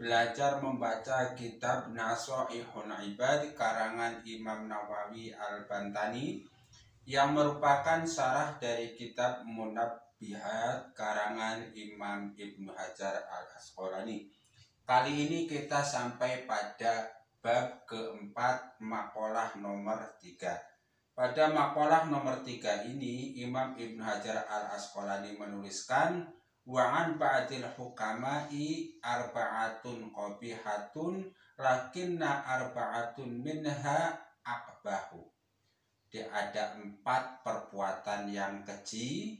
belajar membaca kitab Nasoihun Ibad karangan Imam Nawawi Al-Bantani yang merupakan syarah dari kitab Munabbihat karangan Imam Ibnu Hajar Al-Asqalani. Kali ini kita sampai pada bab keempat makalah nomor tiga. Pada makalah nomor tiga ini Imam Ibnu Hajar Al-Asqalani menuliskan Wa'an ba'dil hukama'i arba'atun qabihatun lakinna arba'atun minha akbahu. Dia ada empat perbuatan yang keji,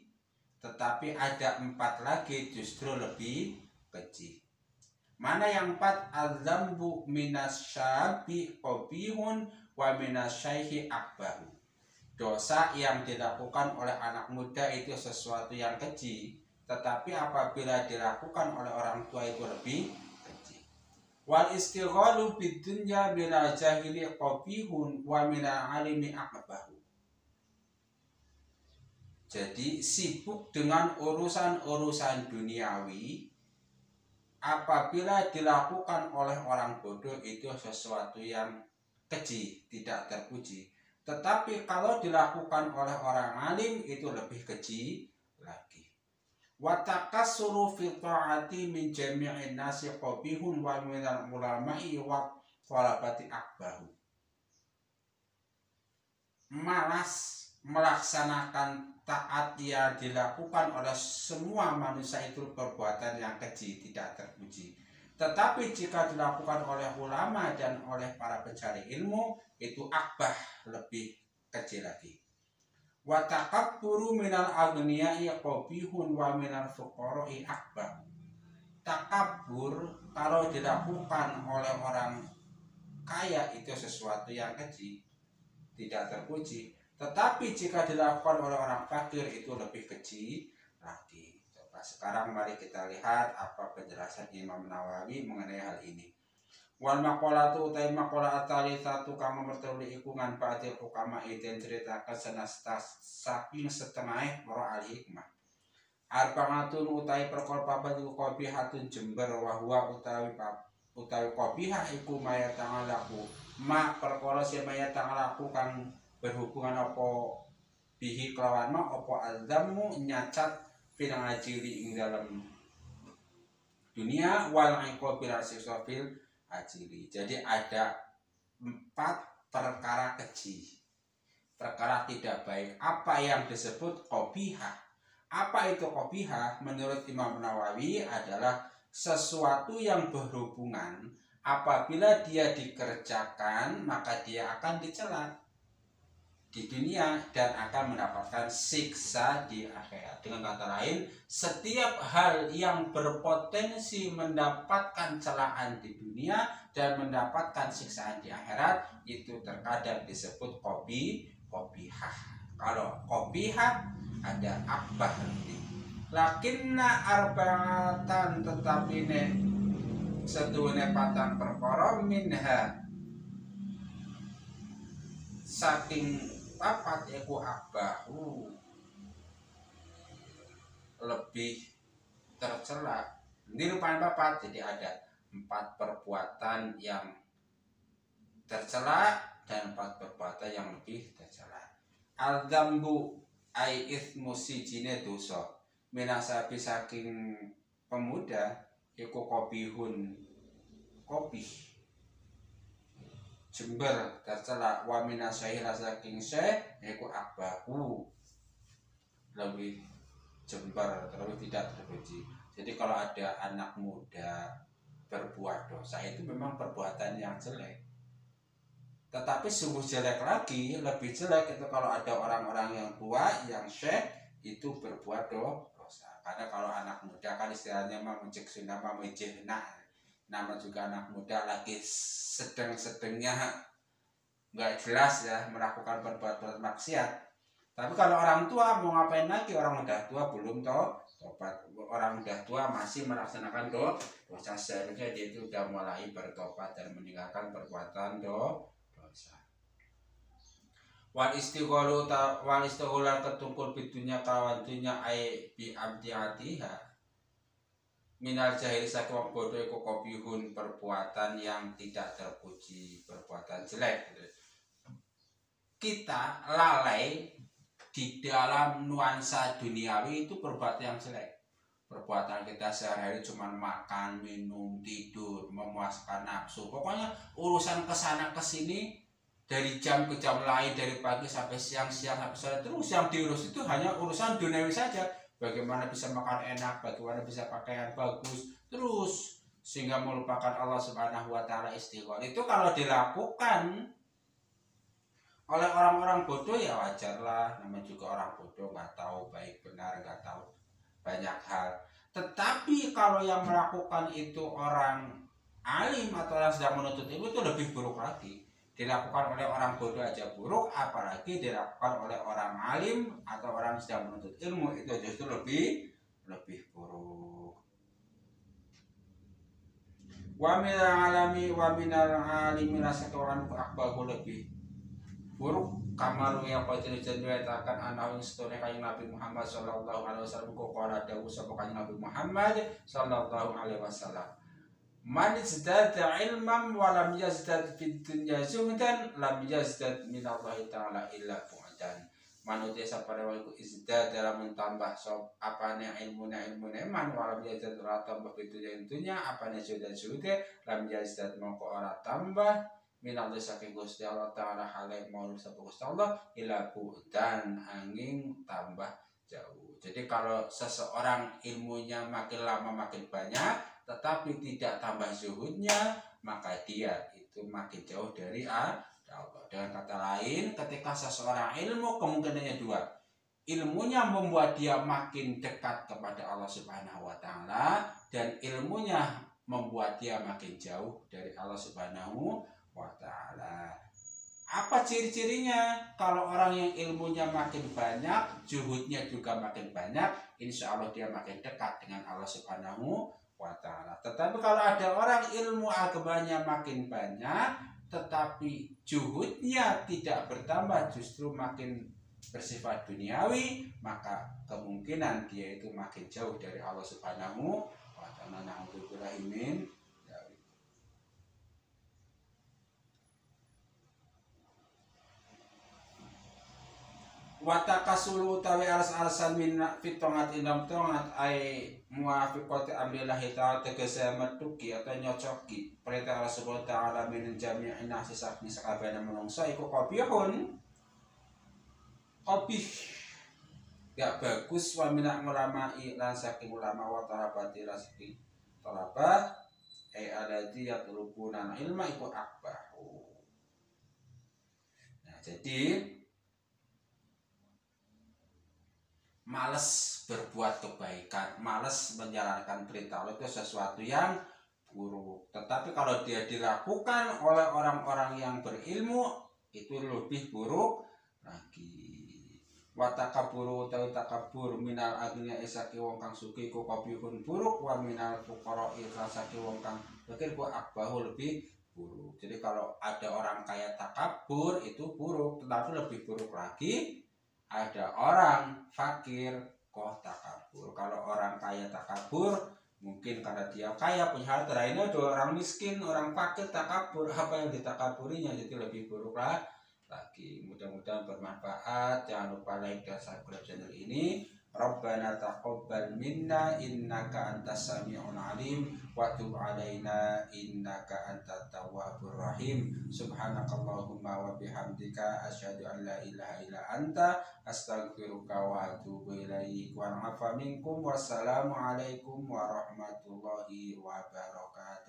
tetapi ada empat lagi justru lebih keji. Mana yang empat? Al-zambu minas syabi qabihun wa minas syaihi akbahu. Dosa yang dilakukan oleh anak muda itu sesuatu yang keji, tetapi apabila dilakukan oleh orang tua itu lebih kecil. Wal istighalu bidunya bila jahili qabihun wa mina alimi akbahu. Jadi sibuk dengan urusan-urusan duniawi apabila dilakukan oleh orang bodoh itu sesuatu yang keji, tidak terpuji. Tetapi kalau dilakukan oleh orang alim itu lebih keji wa fi ta'ati min nasi qabihun wa minal ulama'i wa akbahu. Malas melaksanakan taat yang dilakukan oleh semua manusia itu perbuatan yang keji tidak terpuji. Tetapi jika dilakukan oleh ulama dan oleh para pencari ilmu itu akbah lebih kecil lagi wa takabburu minal aghniyai qabihun wa minal fuqara'i akbar. Takabur kalau dilakukan oleh orang kaya itu sesuatu yang keji tidak terpuji. Tetapi jika dilakukan oleh orang fakir itu lebih keji lagi. Coba sekarang mari kita lihat apa penjelasan Imam Nawawi mengenai hal ini wal tu utai makola atali satu kamu bertuli ikungan ba'dil hukama iden ceritakan senastas saking setengah para al hikmah. Arba'atun utai perkol papat iku hatun jember wahwa utawi utawi qabiha iku maya laku. Ma perkara si maya laku kang berhubungan apa bihi kelawan ma apa aldamu nyacat fil ajili ing dalam dunia wal iqabil asifil ajili. Jadi ada empat perkara keji. Perkara tidak baik. Apa yang disebut kopiha? Apa itu kopiha? Menurut Imam Nawawi adalah sesuatu yang berhubungan apabila dia dikerjakan maka dia akan dicela di dunia dan akan mendapatkan siksa di akhirat. Dengan kata lain, setiap hal yang berpotensi mendapatkan celaan di dunia dan mendapatkan siksaan di akhirat itu terkadang disebut kopi kopihah. Kalau kopihah ada akbah nanti. Lakinna arba'atan tetapi ne seduene patang perkara saking papat iku akbahu lebih tercela. Nirupan papat jadi ada empat perbuatan yang tercela dan empat perbuatan yang lebih tercela. Al dambu ai ismu sijine dosa. Minasabi saking pemuda iku kopihun kopi jember tercela wa minasyahi saking syekh yaiku akbahu. Lebih jember lebih tidak terpuji. Jadi kalau ada anak muda berbuat dosa itu memang perbuatan yang jelek. Tetapi sungguh jelek lagi lebih jelek itu kalau ada orang-orang yang tua yang syekh itu berbuat dosa. Karena kalau anak muda kan istilahnya mah mencek sunnah mah nama juga anak muda lagi sedang-sedangnya nggak jelas ya melakukan perbuatan maksiat. Tapi kalau orang tua mau ngapain lagi? Orang udah tua belum toh. Tobat orang udah tua masih melaksanakan do dosa seharusnya dia itu udah mulai bertobat dan meninggalkan perbuatan do dosa. Wal istigholu ta wal istigholan ketungkul bidunya kawan dunya ai bi atiha minal jahil saking wong bodoh iku kopihun perbuatan yang tidak terpuji perbuatan jelek kita lalai di dalam nuansa duniawi itu perbuatan yang jelek. Perbuatan kita sehari-hari cuma makan, minum, tidur, memuaskan nafsu. Pokoknya urusan ke sana ke sini dari jam ke jam lain dari pagi sampai siang siang sampai sore terus yang diurus itu hanya urusan duniawi saja bagaimana bisa makan enak bagaimana bisa pakaian bagus terus sehingga melupakan Allah Subhanahu wa taala istighfar. Itu kalau dilakukan oleh orang-orang bodoh ya wajar lah namanya juga orang bodoh nggak tahu baik benar nggak tahu banyak hal. Tetapi kalau yang melakukan itu orang alim atau orang sedang menuntut ilmu itu lebih buruk lagi dilakukan oleh orang bodoh aja buruk apalagi dilakukan oleh orang alim atau orang sedang menuntut ilmu itu justru lebih lebih buruk. Wa alami wa minal alimi rasa orang akbahu lebih buruk. Kamar yang jadi jadi akan anak yang setune kayu Nabi Muhammad Sallallahu Alaihi Wasallam kau dawu sama kayu Nabi Muhammad Sallallahu Alaihi Wasallam Man izdada ilman wa lam yazdad fid dunya zuhdan lam yazdad min Allah taala illa bu'dan manut desa pada waktu izdad dalam mentambah sob apane ilmuna ilmuna man wa lam yazdad tambah fid dunya apane zuhdan zuhdan lam yazdad mongko ora tambah. Minallah saking Gusti Allah taala hale mau sapa Gusti Allah ila dan angin tambah jauh. Jadi kalau seseorang ilmunya makin lama makin banyak tetapi tidak tambah zuhudnya maka dia itu makin jauh dari Allah. Dengan kata lain, ketika seseorang ilmu kemungkinannya dua. Ilmunya membuat dia makin dekat kepada Allah Subhanahu wa taala dan ilmunya membuat dia makin jauh dari Allah Subhanahu wa ta'ala apa ciri-cirinya? Kalau orang yang ilmunya makin banyak juhudnya juga makin banyak insya Allah dia makin dekat dengan Allah subhanahu wa ta'ala. Tetapi kalau ada orang ilmu agamanya makin banyak tetapi juhudnya tidak bertambah justru makin bersifat duniawi maka kemungkinan dia itu makin jauh dari Allah subhanahu wa ta'ala. Na'udzubillah watakasulu utawi alas-alasan min fitongat indam tongat ay muafiqati amrillahi ta'ala tegese metuki atau nyocoki perintah Allah subhanahu wa ta'ala min jami'in nasi sakni sakabana menungsa iku kopihun kopih gak bagus wa minak ulama'i lan saking ulama wa talabati rasiki talabah. Ay aladi yatlubuna ilma iku akbahu. Nah jadi males berbuat kebaikan, males menjalankan perintah Allah itu sesuatu yang buruk. Tetapi kalau dia dilakukan oleh orang-orang yang berilmu, itu lebih buruk lagi. Watakaburu utawi takabur minal agniya isaki wong kang suki ku kopihun buruk wa minal fukara isaki wong kang fakir ku akbahu lebih buruk. Jadi kalau ada orang kaya takabur itu buruk, tetapi lebih buruk lagi ada orang fakir kok takabur? Kalau orang kaya takabur mungkin karena dia kaya punya harta. Lain ada orang miskin orang fakir takabur. Apa yang ditakaburinya? Jadi lebih buruk lah lagi. Mudah-mudahan bermanfaat. Jangan lupa like dan subscribe channel ini Rabbana taqabbal minna innaka antas samiul alim wa tub alaina innaka antat tawwabur rahim. Subhanakallahumma wa bihamdika asyhadu an la ilaha illa anta astaghfiruka wa atubu ilaik. Wa minkum wassalamu alaikum warahmatullahi wabarakatuh